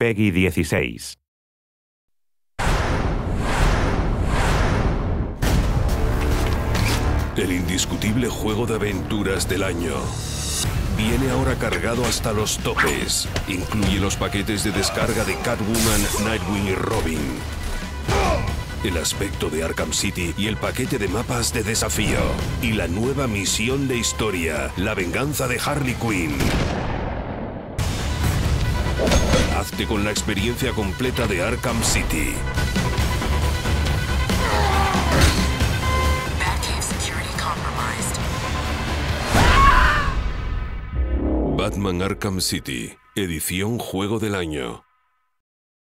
Peggy 16. El indiscutible juego de aventuras del año. Viene ahora cargado hasta los topes. Incluye los paquetes de descarga de Catwoman, Nightwing y Robin. El aspecto de Arkham City y el paquete de mapas de desafío. Y la nueva misión de historia, la venganza de Harley Quinn. Hazte con la experiencia completa de Arkham City. Batman Arkham City, edición Juego del Año.